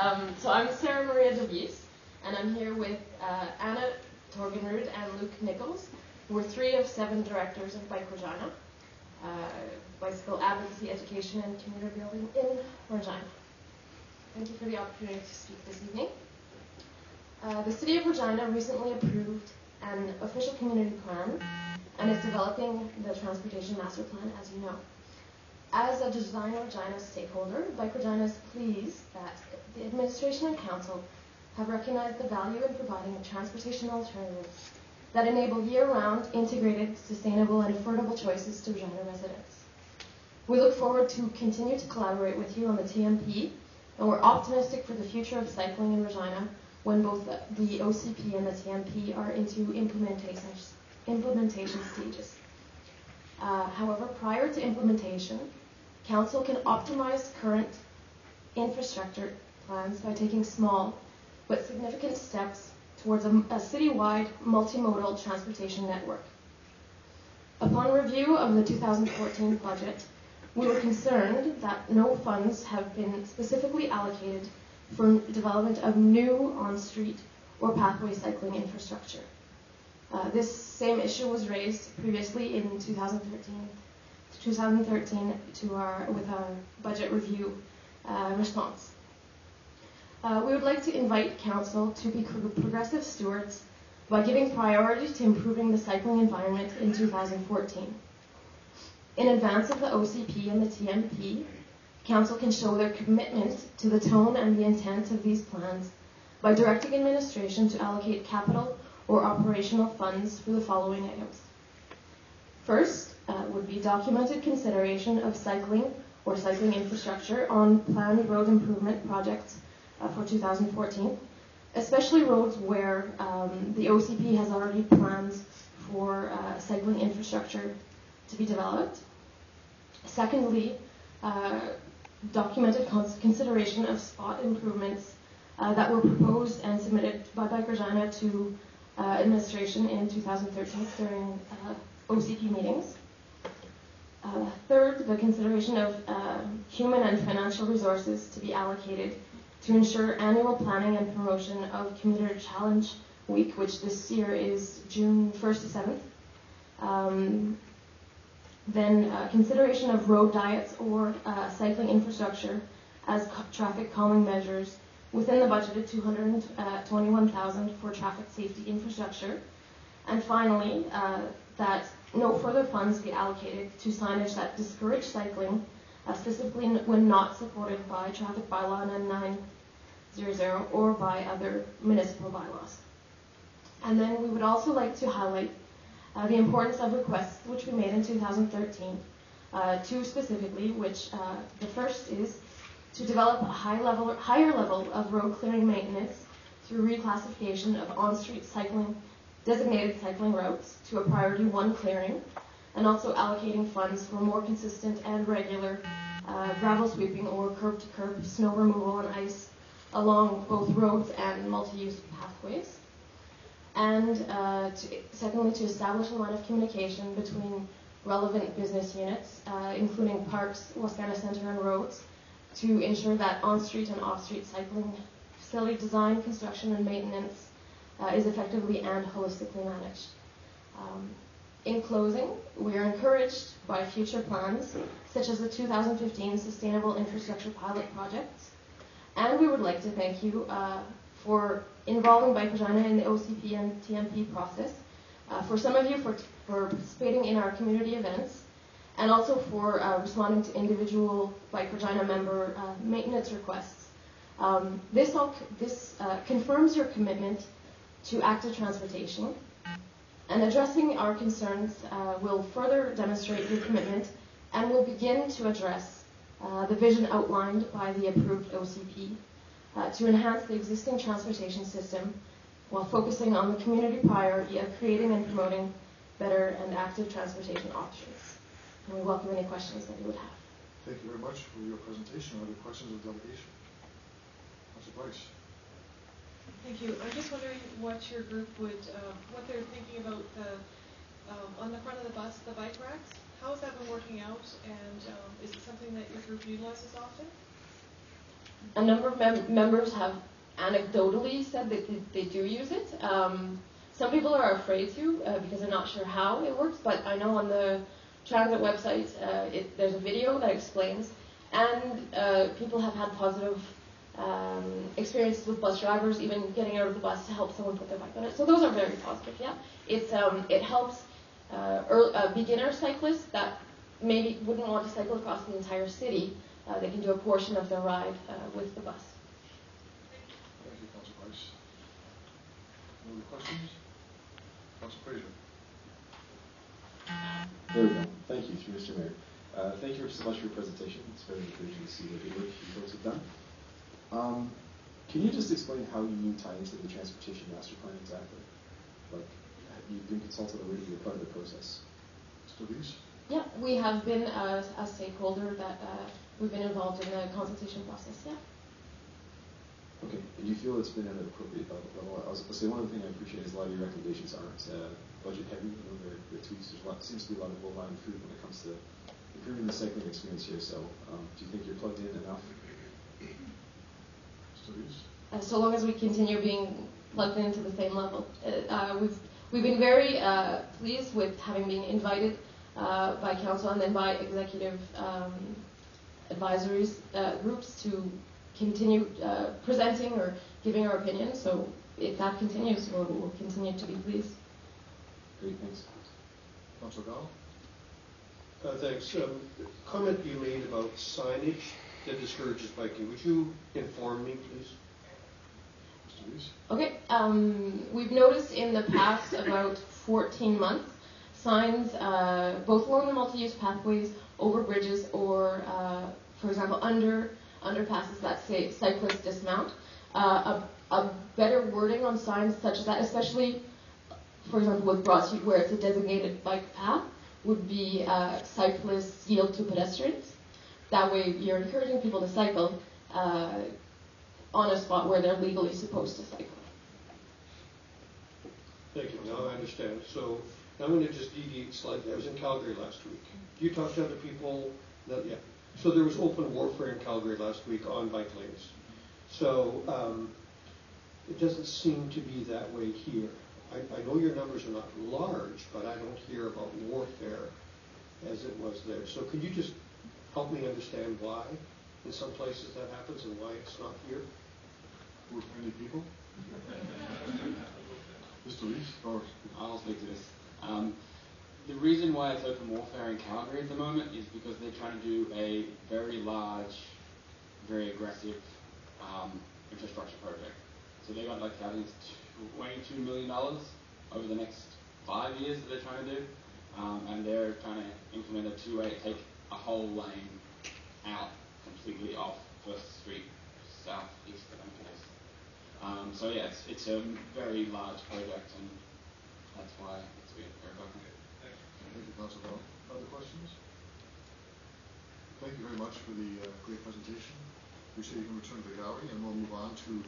Um, so I'm Sarah Maria DeVries, and I'm here with uh, Anna Torgenrud and Luke Nichols. We're three of seven directors of Bike Regina, uh, bicycle advocacy, education, and community building in Regina. Thank you for the opportunity to speak this evening. Uh, the City of Regina recently approved an official community plan and is developing the Transportation Master Plan, as you know. As a Design Regina stakeholder, Bike Regina is pleased that the administration and council have recognized the value in providing transportation alternatives that enable year-round, integrated, sustainable, and affordable choices to Regina residents. We look forward to continue to collaborate with you on the TMP, and we're optimistic for the future of cycling in Regina when both the, the OCP and the TMP are into implementation, implementation stages. Uh, however, prior to implementation, Council can optimize current infrastructure plans by taking small but significant steps towards a, a citywide multimodal transportation network. Upon review of the 2014 budget, we were concerned that no funds have been specifically allocated for development of new on-street or pathway cycling infrastructure. Uh, this same issue was raised previously in 2013, 2013 to our, with our budget review uh, response. Uh, we would like to invite Council to be progressive stewards by giving priority to improving the cycling environment in 2014. In advance of the OCP and the TMP, Council can show their commitment to the tone and the intent of these plans by directing administration to allocate capital or operational funds for the following items. First uh, would be documented consideration of cycling or cycling infrastructure on planned road improvement projects uh, for 2014, especially roads where um, the OCP has already plans for uh, cycling infrastructure to be developed. Secondly, uh, documented consideration of spot improvements uh, that were proposed and submitted by Bike Regina to uh, administration in 2013 during OCP meetings. Uh, third, the consideration of uh, human and financial resources to be allocated to ensure annual planning and promotion of Commuter Challenge Week, which this year is June 1st to 7th. Um, then uh, consideration of road diets or uh, cycling infrastructure as co- traffic calming measures within the budgeted 221,000 uh, for traffic safety infrastructure. And finally, that no further funds be allocated to signage that discourage cycling, uh, specifically when not supported by traffic bylaw 9900 or by other municipal bylaws. And then we would also like to highlight uh, the importance of requests which we made in 2013, uh, two specifically, which uh, the first is to develop a high level, higher level of road clearing maintenance through reclassification of on-street cycling, designated cycling routes to a priority one clearing, and also allocating funds for more consistent and regular uh, gravel sweeping or curb-to-curb snow removal and ice along both roads and multi-use pathways. And uh, to, secondly, to establish a line of communication between relevant business units, uh, including parks, Wascana Center, and roads, to ensure that on-street and off-street cycling facility design, construction, and maintenance uh, is effectively and holistically managed. Um, in closing, we are encouraged by future plans, such as the 2015 Sustainable Infrastructure Pilot Projects, and we would like to thank you uh, for involving Bike Regina in the OCP and TMP process, uh, for some of you for, for participating in our community events, and also for uh, responding to individual Bike Regina member uh, maintenance requests. Um, this all, this uh, confirms your commitment to active transportation, and addressing our concerns uh, will further demonstrate your commitment and will begin to address uh, the vision outlined by the approved OCP uh, to enhance the existing transportation system while focusing on the community priority of creating and promoting better and active transportation options. And we welcome any questions that you would have. Thank you very much for your presentation. Are there questions of delegation? Councilor Bryce. Thank you. I'm just wondering what your group would, uh, what they're thinking about the, um, on the front of the bus, the bike racks. How has that been working out, and um, is it something that your group utilizes often? a number of mem- members have anecdotally said that they, they do use it. Um, some people are afraid to uh, because they're not sure how it works, but I know on the transit website uh, it, there's a video that explains, and uh, people have had positive um, experiences with bus drivers, even getting out of the bus to help someone put their bike on it. So those are very positive. Yeah, it's um, it helps uh, earl uh, beginner cyclists that maybe wouldn't want to cycle across the entire city. Uh, they can do a portion of their ride uh, with the bus. Thank you, Councillor Bryce. Any questions? Councillor Fraser. There we go. Thank you, Mr. Mayor. Uh, thank you so much for your presentation. It's very encouraging to see the good work you folks have done. Um, can you just explain how you tie into the transportation master plan exactly? Like, you've been consulted already, you're part of the process. Mr. Dees? Yeah, we have been a, a stakeholder that uh, we've been involved in the consultation process. Yeah. Okay, and you feel it's been at an appropriate level? level? I was going to say, one other thing I appreciate is a lot of your recommendations aren't uh, budget heavy. You know, they're, they're tweaks. There's a lot, seems to be a lot of low-lying fruit when it comes to improving the cycling experience here. So, um, do you think you're plugged in enough? Mr. Uh, so long as we continue being plugged into the same level. Uh, uh, we've we've been very uh, pleased with having been invited uh, by council and then by executive um, advisories uh, groups to continue uh, presenting or giving our opinion. So if that continues, we'll, we'll continue to be pleased. Great, thanks. Councillor Gall? Uh, Thanks. Um, Comment you made about signage that discourages biking. Would you inform me, please? Okay. Um, we've noticed in the past about 14 months signs uh, both along the multi-use pathways, over bridges, or, uh, for example, under underpasses that say cyclist dismount. Uh, a, a better wording on signs such as that, especially, for example, with Broad Street where it's a designated bike path, would be uh, cyclists yield to pedestrians. That way, you're encouraging people to cycle uh, on a spot where they're legally supposed to cycle. Thank you. Now I understand. So I'm going to just deviate slightly. I was in Calgary last week. You talked to other people? Not yet. So there was open warfare in Calgary last week on bike lanes. So um, it doesn't seem to be that way here. I, I know your numbers are not large, but I don't hear about warfare as it was there. So could you just help me understand why in some places that happens and why it's not here? With friendly people? Mr. Dees? Or I'll speak to this. Um, the reason why it's open warfare in Calgary at the moment is because they're trying to do a very large, very aggressive um, infrastructure project. So they got like I think it's twenty-two million dollars over the next five years that they're trying to do, um, and they're trying to implement a two-way, take a whole lane out completely off First Street, southeast of MPS. Um, so yeah, it's, it's a very large project, and that's why it's open. Thank you, Councillor Gall. Other questions? Thank you very much for the uh, great presentation. Appreciate you can return to the gallery, and we'll move on to